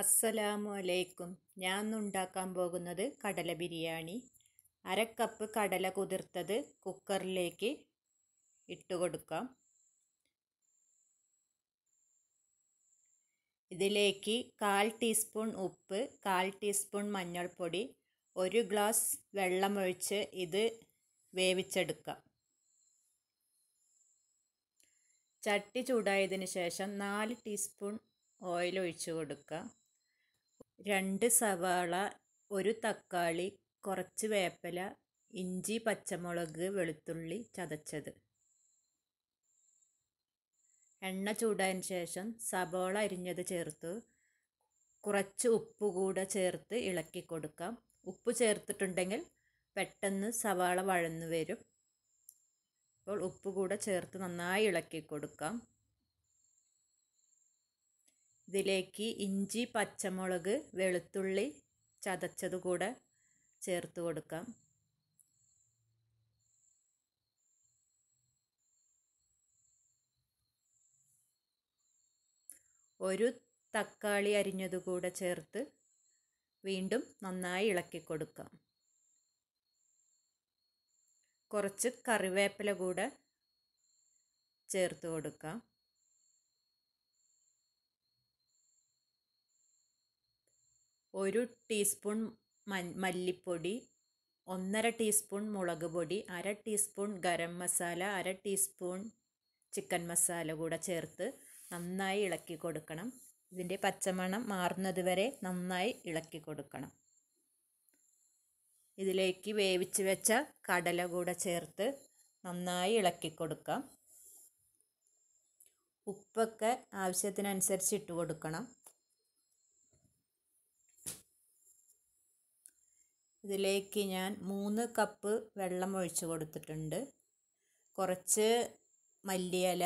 അസ്സലാമു അലൈക്കും ഞാൻ ഉണ്ടാക്കാൻ പോകുന്നത് കടല ബിരിയാണി. അര കപ്പ് കടല കുതിർത്തത് കുക്കറിലേക്ക് ഇട്ട് കൊടുക്കാം. ഇതിലേക്ക് കാൽ ടീസ്പൂൺ ഉപ്പ് കാൽ ടീസ്പൂൺ മഞ്ഞൾപ്പൊടി ഒരു ഗ്ലാസ് വെള്ളമൊഴിച്ച് ഇത് വേവിച്ചെടുക്കാം. ചട്ടി ചൂടായതിന് ശേഷം നാല് ടീസ്പൂൺ ഓയിൽ ഒഴിച്ചു കൊടുക്കുക രണ്ട് സവാള ഒരു തക്കാളി കുറച്ച് വേപ്പില ഇഞ്ചി പച്ചമുളക് വെളുത്തുള്ളി ചതച്ചത്. എണ്ണ ചൂടായതിന് ശേഷം സവാള അരിഞ്ഞത് ചേർത്ത്. കുറച്ച് ഉപ്പ് കൂടെ ചേർത്ത് ഇളക്കി കൊടുക്കാം. ഉപ്പ് ചേർത്തിട്ടുണ്ടെങ്കിൽ പെട്ടെന്ന് സവാള വഴന്നു വരും. അപ്പോൾ ഉപ്പ് കൂടെ ചേർത്ത് നന്നായി ഇളക്കി കൊടുക്കാം. ഇതിലേക്ക് ഇഞ്ചി പച്ചമുളക് വെളുത്തുള്ളി ചതച്ചത് കൂടെ ചേർത്ത് കൊടുക്കാം. ഒരു തക്കാളി അരിഞ്ഞത് കൂടെ ചേർത്ത് വീണ്ടും നന്നായി ഇളക്കി കൊടുക്കാം. കുറച്ച് കറിവേപ്പില കൂടെ ചേർത്ത് കൊടുക്കാം. ഒരു ടീസ്പൂൺ മല്ലിപ്പൊടി ഒന്നര ടീസ്പൂൺ മുളക് പൊടി അര ടീസ്പൂൺ ഗരം മസാല അര ടീസ്പൂൺ ചിക്കൻ മസാല കൂടെ ചേർത്ത് നന്നായി ഇളക്കി കൊടുക്കണം. ഇതിന്റെ പച്ചമണം മാറുന്നത് വരെ നന്നായി ഇളക്കി കൊടുക്കണം. ഇതിലേക്ക് വേവിച്ച് വെച്ച കടല കൂടെ ചേർത്ത് നന്നായി ഇളക്കി കൊടുക്കാം. ഉപ്പൊക്കെ ആവശ്യത്തിനനുസരിച്ച് ഇട്ട് കൊടുക്കണം. ഇതിലേക്ക് ഞാൻ മൂന്ന് കപ്പ് വെള്ളം ഒഴിച്ച് കൊടുത്തിട്ടുണ്ട്. കുറച്ച് മല്ലിയില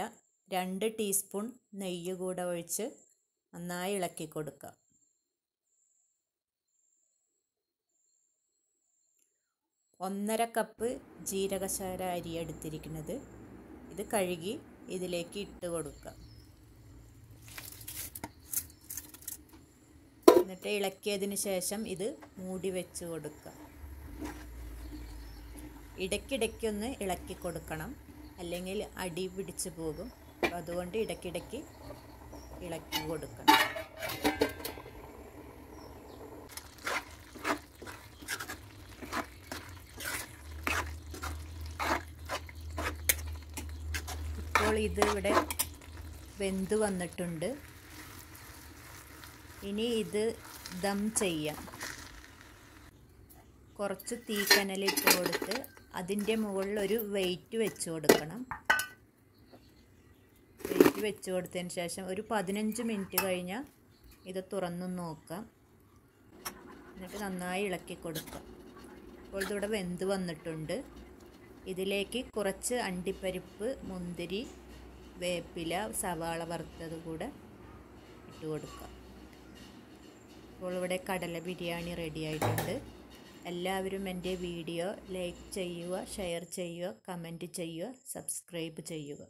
രണ്ട് ടീസ്പൂൺ നെയ്യ് കൂടെ ഒഴിച്ച് നന്നായി ഇളക്കി കൊടുക്കുക. ഒന്നര കപ്പ് ജീരകശാല അരി എടുത്തിരിക്കുന്നത്. ഇത് കഴുകി ഇതിലേക്ക് ഇട്ട് കൊടുക്കുക. എന്നിട്ട് ഇളക്കിയതിന് ശേഷം ഇത് മൂടി വെച്ച് കൊടുക്കുക. ഇടയ്ക്കിടയ്ക്കൊന്ന് ഇളക്കി കൊടുക്കണം. അല്ലെങ്കിൽ അടി പിടിച്ച് പോകും. അതുകൊണ്ട് ഇടയ്ക്കിടയ്ക്ക് ഇളക്കി കൊടുക്കണം. ഇപ്പോൾ ഇത് ഇവിടെ വെന്ത് വന്നിട്ടുണ്ട്. ഇനി ഇത് ദം ചെയ്യാം. കുറച്ച് തീക്കനലിട്ട് കൊടുത്ത് അതിന്റെ മുകളിൽ ഒരു വെയിറ്റ് വെച്ച് കൊടുക്കണം. വെയിറ്റ് വെച്ച് കൊടുത്തതിന് ശേഷം ഒരു പതിനഞ്ച് മിനിറ്റ് കഴിഞ്ഞാൽ ഇത് തുറന്നു നോക്കാം. എന്നിട്ട് നന്നായി ഇളക്കി കൊടുക്കാം. അപ്പോൾ ഇതിവിടെ വെന്ത് വന്നിട്ടുണ്ട്. ഇതിലേക്ക് കുറച്ച് അണ്ടിപ്പരിപ്പ് മുന്തിരി വേപ്പില സവാള വറുത്തത് കൂടെ ഇട്ട് കൊടുക്കാം. അപ്പോൾ ഇവിടെ കടല ബിരിയാണി റെഡി ആയിട്ടുണ്ട്. എല്ലാവരും എന്റെ വീഡിയോ ലൈക്ക് ചെയ്യുക ഷെയർ ചെയ്യുക കമന്റ് ചെയ്യുക സബ്സ്ക്രൈബ് ചെയ്യുക.